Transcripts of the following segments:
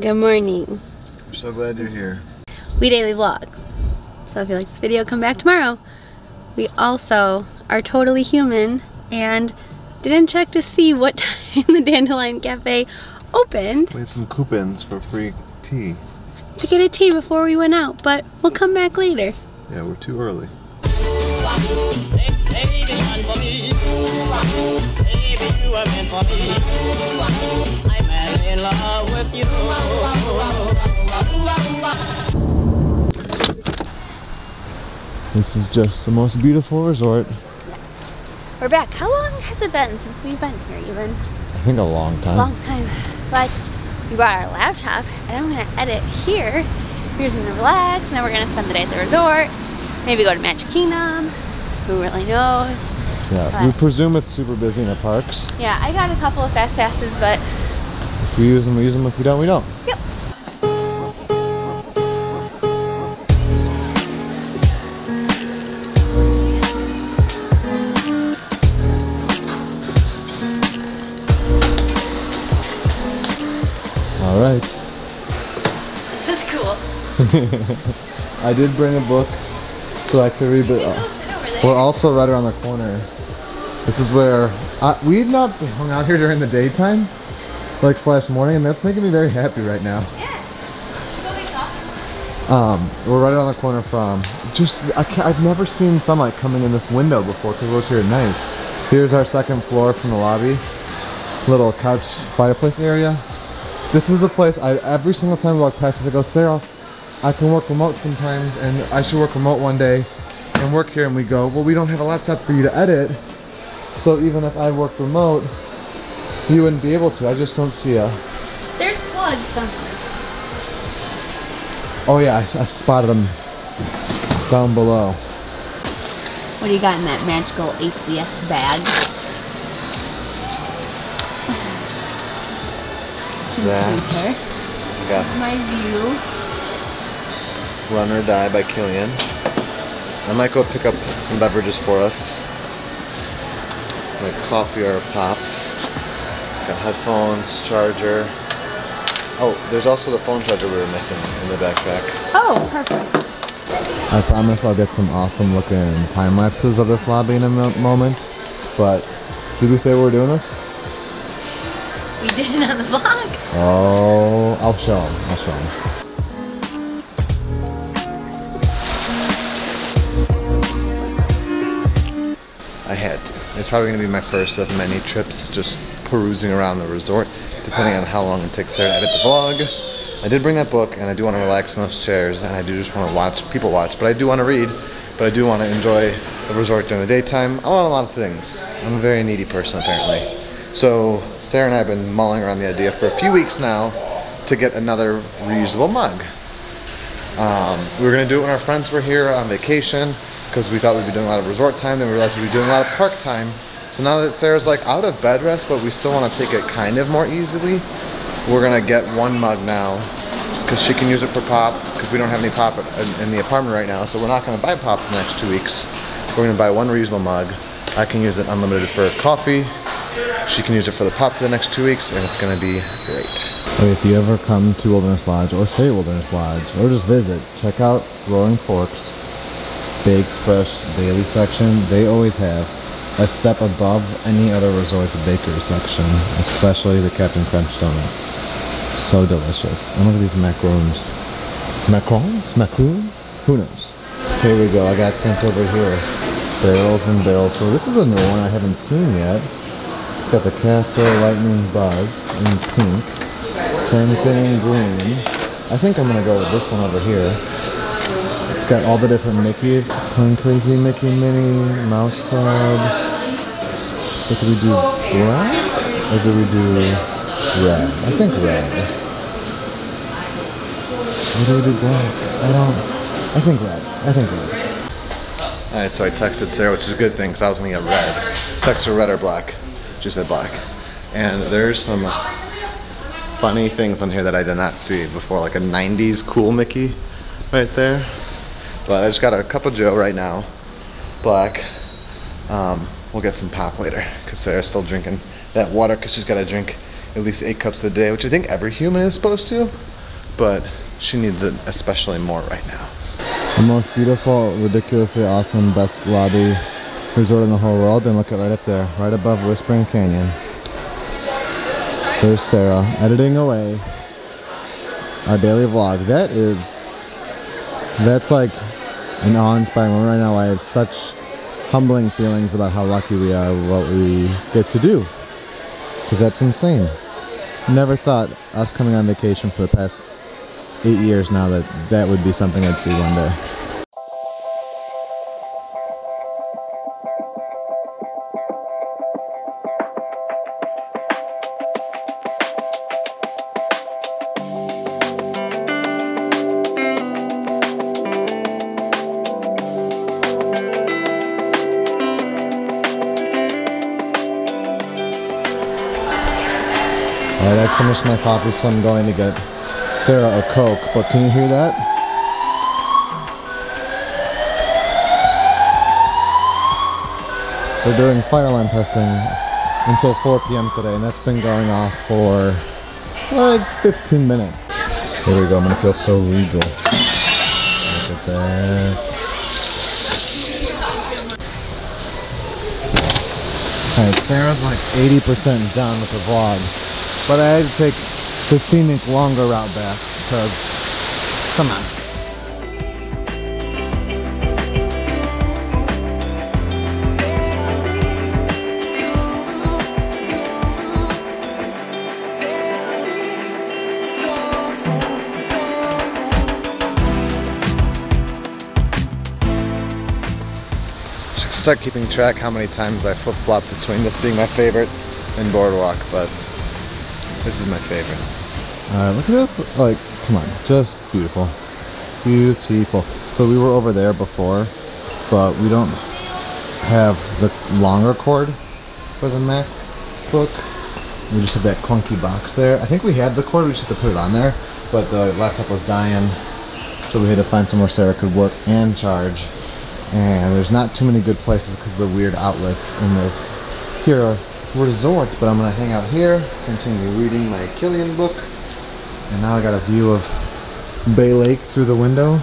Good morning. We're so glad you're here. We daily vlog. So if you like this video, come back tomorrow. We also are totally human and didn't check to see what time the Dandelion Cafe opened We had some coupons for free tea. to get a tea before we went out, but we'll come back later. Yeah, we're too early. Baby, one for me. Baby, you are meant for me. I'm in love with you. This is just the most beautiful resort. Yes. We're back. How long has it been since we've been here even? I think a long time. long time. But we brought our laptop and I'm gonna edit here. We're just gonna relax and then we're gonna spend the day at the resort. Maybe go to Magic Kingdom. Who really knows? Yeah, we presume it's super busy in the parks. Yeah, I got a couple of fast passes, but If we use them, we use them. If we don't, we don't. Yep. All right. this is cool. I did bring a book so I could read, but sit over there. we're also right around the corner. This is where uh, we've not hung out here during the daytime, like slash morning, and that's making me very happy right now. Yeah. Should go get coffee. Um, we're right around the corner from just I can't, I've never seen sunlight coming in this window before because it was here at night. Here's our second floor from the lobby, little couch fireplace area. This is the place I every single time I walk past it I go, Sarah, I can work remote sometimes and I should work remote one day and work here and we go, well we don't have a laptop for you to edit. So even if I work remote, you wouldn't be able to. I just don't see a There's plugs somewhere. Oh yeah, I spotted them down below. What do you got in that magical ACS bag? That. Computer. My view. Run or Die by Kilian. I might go pick up some beverages for us. Like coffee or a pop. Got headphones, charger. Oh, there's also the phone charger we were missing in the backpack. Oh, perfect. I promise I'll get some awesome looking time lapses of this lobby in a moment. But did we say we were doing this? We did it on the vlog. Oh, I'll show him. I'll show him. It's probably going to be my first of many trips just perusing around the resort, depending on how long it takes Sarah to edit the vlog. I did bring that book, and I do want to relax in those chairs, and I do just want to watch people watch, but I do want to read, but I do want to enjoy the resort during the daytime. I want a lot of things. I'm a very needy person, apparently. So Sarah and I have been mulling around the idea for a few weeks now to get another reusable mug. Um, we were gonna do it when our friends were here on vacation because we thought we'd be doing a lot of resort time. Then we realized we'd be doing a lot of park time. So now that Sarah's like out of bed rest, but we still want to take it kind of more easily, we're gonna get one mug now because she can use it for pop because we don't have any pop in, in the apartment right now. So we're not gonna buy pop for the next two weeks. We're gonna buy one reusable mug. I can use it unlimited for coffee. She can use it for the pop for the next two weeks, and it's gonna be great. If you ever come to Wilderness Lodge or stay at Wilderness Lodge or just visit, check out Roaring Forks Baked Fresh Daily section. They always have a step above any other resort's bakery section, especially the Captain Crunch donuts. So delicious. And look at these macarons. Macarons? Macaroon? Who knows? Here we go. I got sent over here. Barrels and barrels. So this is a new one I haven't seen yet. It's got the Castle Lightning Buzz in pink. Same thing in green. I think I'm gonna go with this one over here. Got all the different Mickeys. Plane Crazy Mickey Minnie, Mouse Club. What do we do? Black? Or do we do red? I think red. Or do we do black? I don't. I think red. I think red. Alright, so I texted Sarah, which is a good thing because I was gonna get red. Text her red or black. She said black. And there's some funny things on here that I did not see before, like a 90s cool Mickey right there. But I just got a cup of Joe right now, black. Um, we'll get some pop later because Sarah's still drinking that water because she's got to drink at least eight cups a day, which I think every human is supposed to. but she needs it especially more right now. The most beautiful, ridiculously awesome, best lobby resort in the whole world. And look at right up there, right above Whispering Canyon. There's Sarah editing away our daily vlog. That is, that's like an awe-inspiring moment right now. I have such humbling feelings about how lucky we are what we get to do. Because that's insane. Never thought us coming on vacation for the past eight years now that that would be something I'd see one day. Finished my coffee, so I'm going to get Sarah a Coke. But can you hear that? They're doing fire alarm testing until 4 p.m. today, and that's been going off for like 15 minutes. Here we go, I'm gonna feel so legal. Look at that. Alright, Sarah's like 80% done with the vlog. But I had to take the scenic longer route back because, come on. Should start keeping track how many times I flip flop between this being my favorite and Boardwalk, but this is my favorite. Alright, look at this. Like, come on. Just beautiful. Beautiful. So we were over there before, but we don't have the longer cord for the MacBook. We just have that clunky box there. I think we had the cord, we just have to put it on there, but the laptop was dying, so we had to find somewhere Sarah could work and charge. And there's not too many good places because of the weird outlets in this here are resorts, but I'm gonna hang out here, continue reading my Kilian book, and now I got a view of Bay Lake through the window.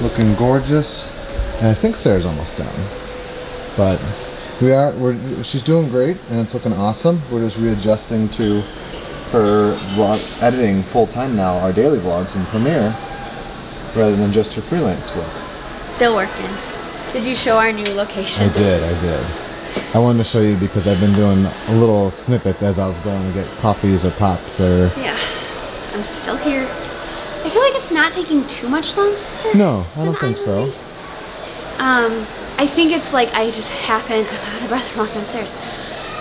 Looking gorgeous. And I think Sarah's almost done. But we are we're she's doing great and it's looking awesome. We're just readjusting to her vlog editing full time now, our daily vlogs in Premiere, rather than just her freelance work. Still working. Did you show our new location? I did, I did. I wanted to show you because I've been doing little snippets as I was going to get coffees or pops or Yeah. I'm still here. I feel like it's not taking too much longer. No, I don't think so. would. Um, I think it's like I just happen. I'm out of breath from walking downstairs.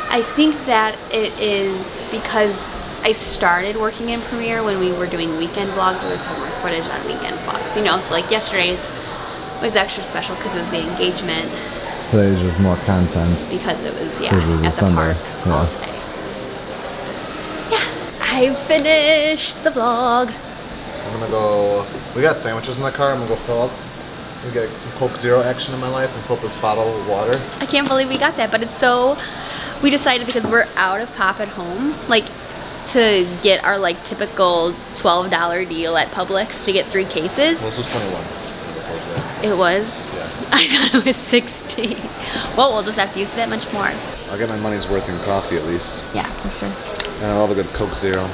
I think that it is because I started working in Premiere when we were doing weekend vlogs. There was homework footage on weekend vlogs, you know. So like yesterday's was extra special because it was the engagement Today's just more content. because it was yeah it was at the Sunday, park all yeah. day. So, yeah, I finished the vlog. I'm gonna go. We got sandwiches in the car. I'm gonna go fill up. We get some Coke Zero action in my life and fill up this bottle of water. I can't believe we got that, but it's so. We decided because we're out of pop at home, like to get our like typical twelve dollar deal at Publix to get three cases. Well, this was 21. I told you that. It was. I thought it was sixty. Well, we'll just have to use that much more. I'll get my money's worth in coffee at least. Yeah, for sure. And I'll have a good Coke Zero.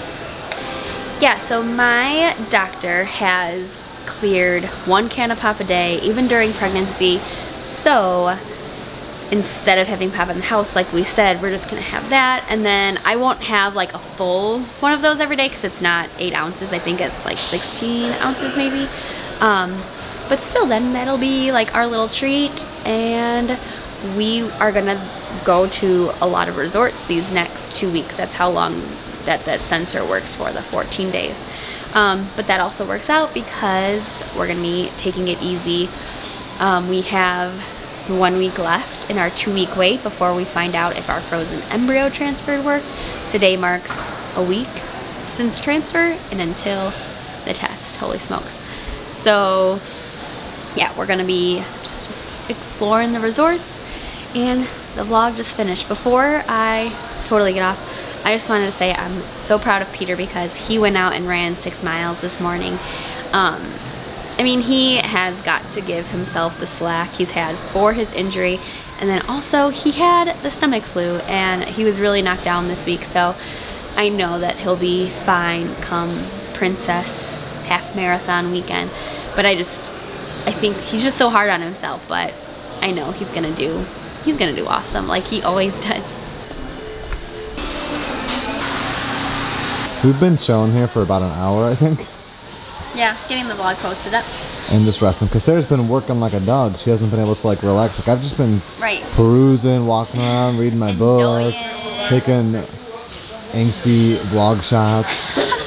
Yeah, so my doctor has cleared one can of pop a day, even during pregnancy. So instead of having pop in the house, like we said, we're just gonna have that. And then I won't have like a full one of those every day because it's not eight ounces. I think it's like 16 ounces maybe. Um, but still, then that'll be like our little treat. And we are gonna go to a lot of resorts these next two weeks. That's how long that that sensor works for the 14 days. Um, but that also works out because we're gonna be taking it easy. Um, we have one week left in our two week wait before we find out if our frozen embryo transfer worked. Today marks a week since transfer and until the test. Holy smokes. So, yeah, we're gonna be just exploring the resorts and the vlog just finished. Before I totally get off, I just wanted to say I'm so proud of Peter because he went out and ran six miles this morning. Um, I mean, he has got to give himself the slack he's had for his injury. And then also, he had the stomach flu and he was really knocked down this week. So I know that he'll be fine come Princess half marathon weekend. But I just, I think he's just so hard on himself. But I know he's gonna do, he's gonna do awesome like he always does. We've been chilling here for about an hour, I think, Yeah, getting the vlog posted up. and just resting. Cause Sarah's been working like a dog. She hasn't been able to like relax. Like I've just been Right. perusing, walking around, reading my book, taking angsty vlog shots.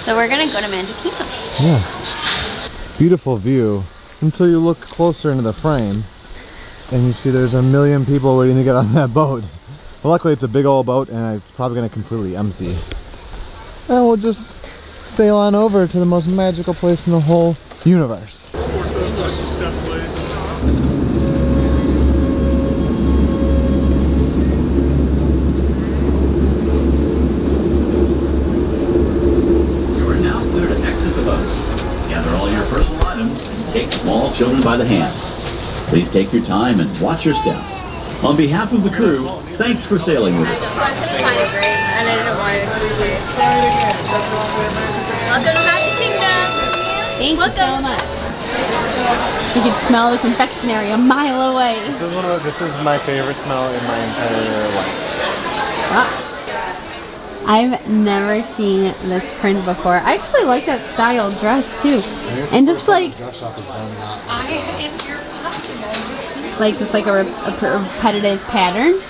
So we're gonna go to Magic Kingdom. Yeah. Beautiful view until you look closer into the frame and you see there's a million people waiting to get on that boat. Well, luckily it's a big old boat and it's probably to completely empty. And we'll just sail on over to the most magical place in the whole universe. You are now clear to exit the boat. Gather all your personal items and take small children by the hand. Please take your time and watch your step. On behalf of the crew, thanks for sailing with us. Welcome to Magic Kingdom. Thank you so much. You can smell the confectionery a mile away. This is one of the, this is my favorite smell in my entire life. I've never seen this print before. I actually like that style dress too. And just like dress shop is done not. like just like a, re- a p- repetitive pattern.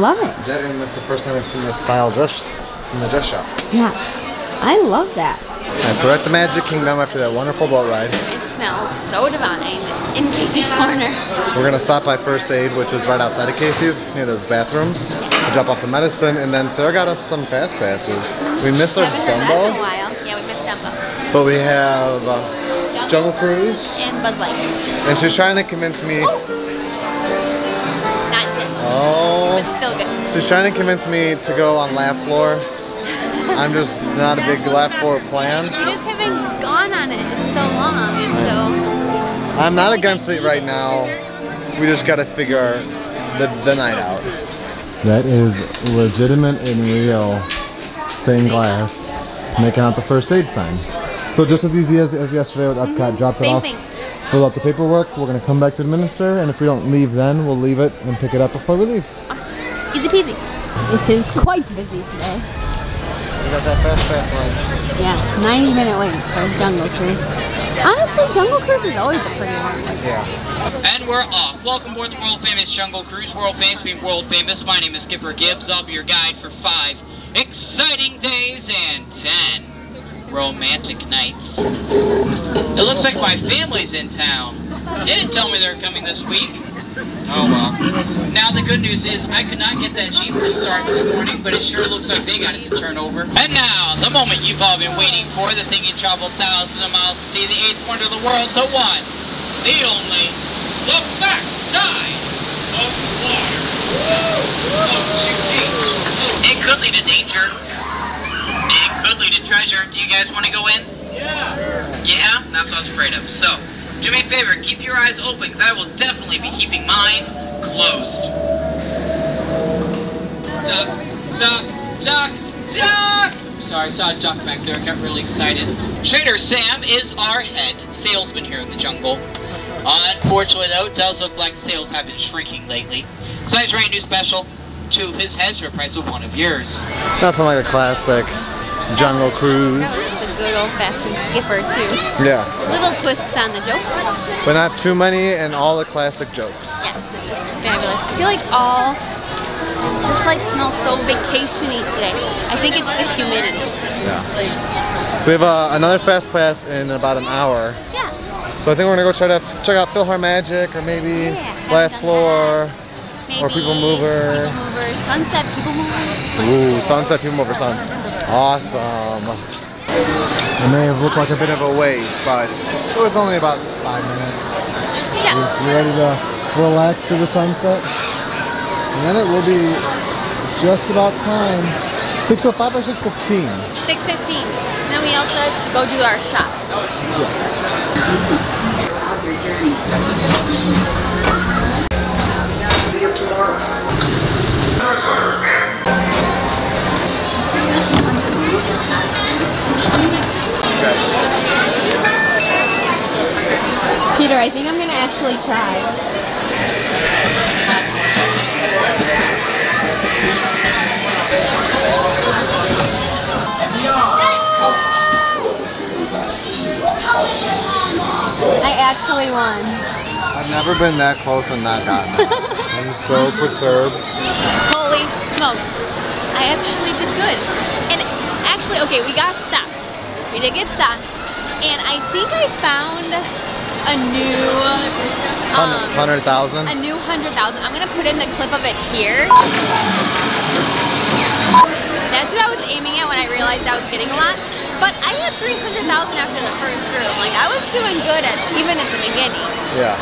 Love it. That, and that's the first time I've seen this style dress in the dress shop. Yeah. I love that. Alright, so we're at the Magic Kingdom after that wonderful boat ride. Smells so divine in Casey's Corner. We're gonna stop by First Aid, which is right outside of Casey's, near those bathrooms. To drop off the medicine, and then Sarah got us some fast passes. We missed our Haven't heard that in a Dumbo, while. Yeah, we missed Dumbo. but we have uh, Jungle Cruise, and Buzz Lightyear. and she's trying to convince me. Not yet, Oh, but still good. she's trying to convince me to go on Laugh Floor. I'm just not a big Laugh Floor plan. So long, and so I'm not against it right now. We just gotta figure the, the night out. That is legitimate and real stained glass making out the first aid sign. So just as easy as, as yesterday with Epcot, mm-hmm. dropped it off, thing. fill out the paperwork, we're gonna come back to administer, and if we don't leave then, we'll leave it and pick it up before we leave. awesome. Easy peasy. It is quite busy today. We got that fast pass line. Yeah, 90 minute wait for Jungle Cruise. Honestly, Jungle Cruise is always a pretty wait. Yeah. And we're off. Welcome aboard the world famous Jungle Cruise. World famous being world famous. My name is Skipper Gibbs. I'll be your guide for five exciting days and ten romantic nights. It looks like my family's in town. They didn't tell me they were coming this week. Oh well. Now the good news is I could not get that Jeep to start this morning, but it sure looks like they got it to turn over. And now, the moment you've all been waiting for, the thing you traveled thousands of miles to see, the eighth wonder of the world, the one, the only, the backside of water. Oh. It could lead to danger. It could lead to treasure. Do you guys want to go in? Yeah. Yeah? That's what I was afraid of. So, do me a favor, keep your eyes open, because I will definitely be keeping mine closed. Duck, duck, duck, duck! Sorry, I saw a duck back there. I got really excited. Trader Sam is our head salesman here in the jungle. Unfortunately, though, it does look like sales have been shrinking lately. So he's running a new special. Two of his heads for the price of one of yours. Nothing like a classic Jungle Cruise. It's a good old fashioned skipper, too. Yeah, Little twists on the jokes. but not too many and all the classic jokes. Yes, it's just fabulous. I feel like all just like smells so vacationy today. I think it's the humidity. Yeah. We have uh, another fast pass in about an hour. Yeah. So I think we're gonna go try to check out PhilharMagic or maybe Yeah, Floor. Maybe Or People Mover. People Mover. Sunset People Mover. Ooh, Sunset People Over Sunset. Awesome. It may have looked like a bit of a wait, but it was only about five minutes. Yeah. You ready to relax to the sunset? And then it will be just about time. 6.05 or 6.15? 6.15. Then we also have to go do our shop. Peter, actually try. I actually won. I've never been that close and not gotten it. I'm so perturbed. Holy smokes. I actually did good. And actually, okay, we got stopped. We did get stopped. And I think I found a new um, Hundred thousand. a new hundred thousand. I'm gonna put in the clip of it here. That's what I was aiming at when I realized I was getting a lot. But I had 300,000 after the first room. Like I was doing good at even at the beginning. Yeah.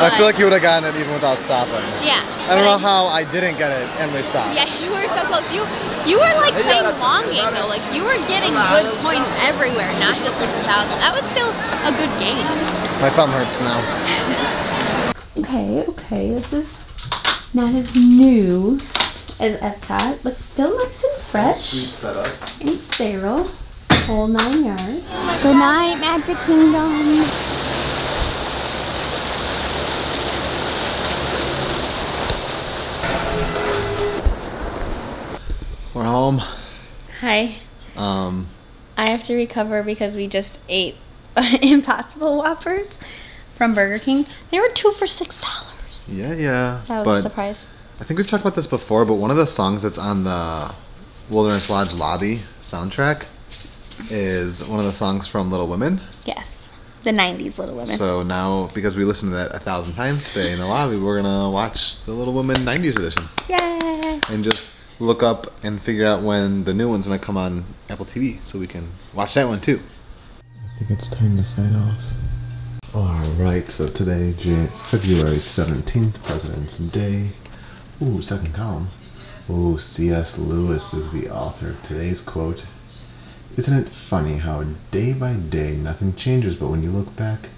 I feel like you would have gotten it even without stopping. Yeah. I don't but know how I didn't get it and we stopped. Yeah, you were so close. You you were like playing long game though. Like you were getting good points everywhere, not just like a thousand. That was still a good game. My thumb hurts now. Okay, okay. This is not as new as Epcot, but still looks and fresh Sweet setup. and sterile. Whole nine yards. Good night, Magic Kingdom. We're home. Hi. Um, I have to recover because we just ate Impossible Whoppers from Burger King. They were two for six dollars. yeah, yeah. That was but a surprise. I think we've talked about this before, but one of the songs that's on the Wilderness Lodge lobby soundtrack is one of the songs from Little Women. Yes, the '90s Little Women. So now, because we listened to that a thousand times today in the lobby, we're gonna watch the Little Women '90s edition Yay! and just look up and figure out when the new one's gonna come on Apple TV, so we can watch that one too. I think it's time to sign off. Alright, so today, Jan- February 17th, President's Day. Ooh, second column. Ooh, C.S. Lewis is the author of today's quote. Isn't it funny how day by day nothing changes, but when you look back,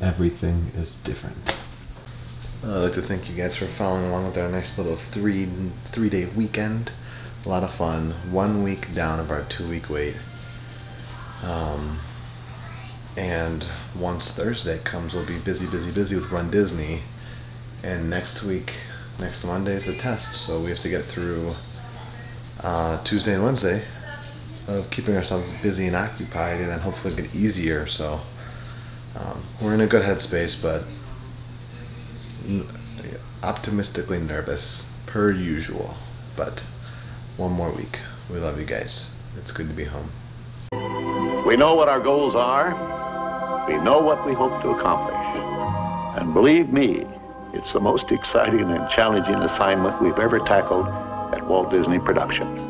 everything is different? I'd like to thank you guys for following along with our nice little three three day weekend. A lot of fun. One week down of our two week wait. Um, and once Thursday comes, we'll be busy, busy, busy with Run Disney. And next week, next Monday is the test, so we have to get through uh, Tuesday and Wednesday of keeping ourselves busy and occupied, and then hopefully get easier. So um, we're in a good headspace, but optimistically nervous per usual. But one more week. We love you guys. It's good to be home. We know what our goals are. We know what we hope to accomplish. And believe me, it's the most exciting and challenging assignment we've ever tackled at Walt Disney Productions.